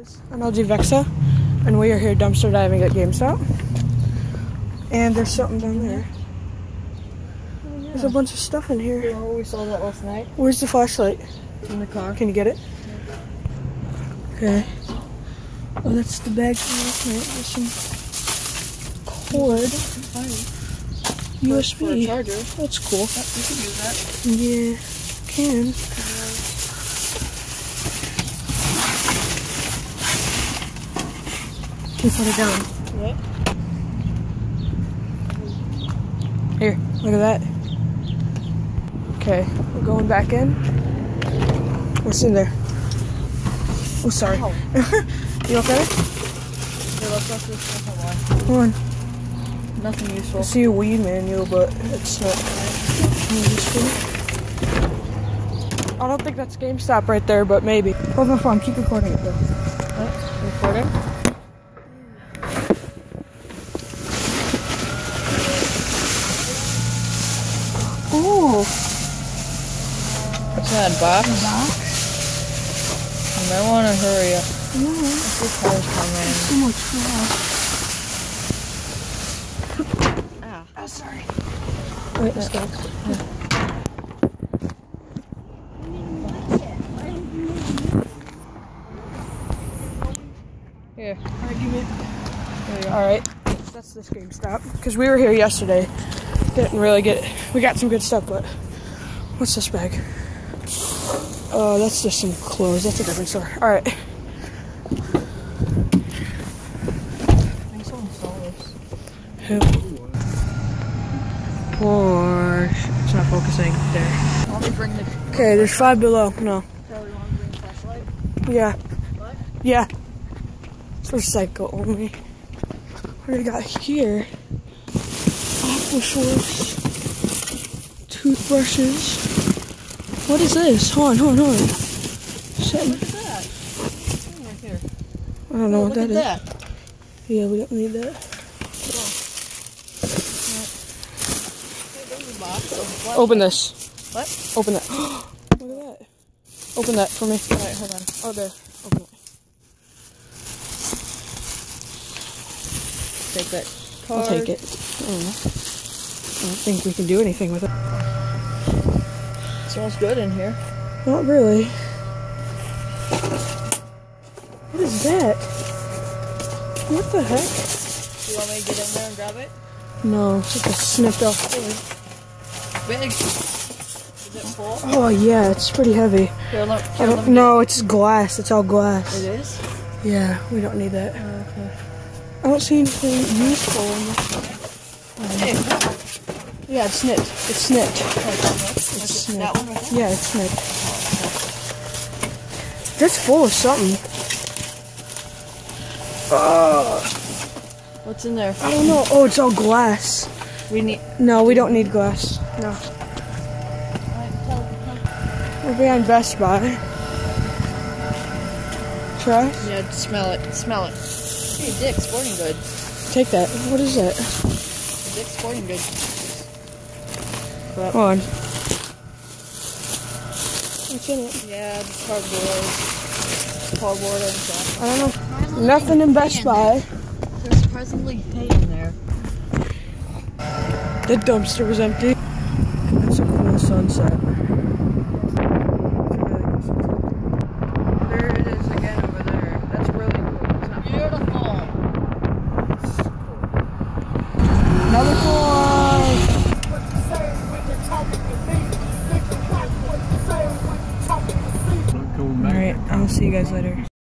I'm LG Vexa, and we are here dumpster diving at GameStop. And there's something down there. There's a bunch of stuff in here. Oh, we saw that last night Where's the flashlight? in the car. Can you get it? Okay. Oh, that's the bag from last night. There's some cord. For USB. charger. That's cool. You can use that. Yeah, can. You put it down? What? Here, look at that. Okay, we're going back in. What's in there? Oh, sorry. You okay? Yeah, let's not do this one. Come on. Nothing I useful. see a weed manual, but it's not useful. I don't think that's GameStop right there, but maybe. Hold my phone. Keep recording it though. Recording? Oh, What's that box? I might want to hurry up. no, The car's coming. too much for Ah. Oh, sorry. Wait, let's go. Here. Alright. There you go. Alright, that's this GameStop. Because we were here yesterday. Didn't really get. We got some good stuff, but. What's this bag? Oh, that's just some clothes. That's a different store. Alright. I think someone saw this. Who? Porsche. It's not focusing. There. Want me to bring the Okay, there's five below. No. Charlie? Want to bring the flashlight? Yeah. What? Yeah. It's for cycle only. What do we got here? Aqua shorts. Toothbrushes. What is this? Hold on, hold on, hold on. Shit. Look at that. Thing right here. I don't know Oh, what look that at is. that. Yeah, we don't need that. Hey, there's a box of flash- Open this. What? Open that. Look at that. Open that for me. Alright, hold on. Oh, there. Open it. Take that I'll take it. I don't. I think we can do anything with it. smells good in here. Not really. What is that? What the heck? You want me to get in there and grab it? No, it's just a snipped off thing. Big. Is it full? Oh yeah, it's pretty heavy. Here, I here, let don't, no, it's glass. It's all glass. It is? Yeah, we don't need that. Oh, okay. I don't see anything useful in this. Hey, Yeah, it's snipped. It's snipped. it's snipped. that one right there? Yeah, it's snipped. That's full of something. Oh, What's in there? I don't know. Oh, it's all glass. We need. No, we don't need glass. No. We're behind Best Buy. Trash? Yeah, smell it. Smell it. Hey, Dick Sporting Goods. Take that. What is that? Dick Sporting Goods. Hold on. What's in it? Yeah, just cardboard. Cardboard and stuff. I don't know. Nothing in Best Buy. There's surprisingly hay in there. The dumpster was empty. That's a cool sunset. See you guys later.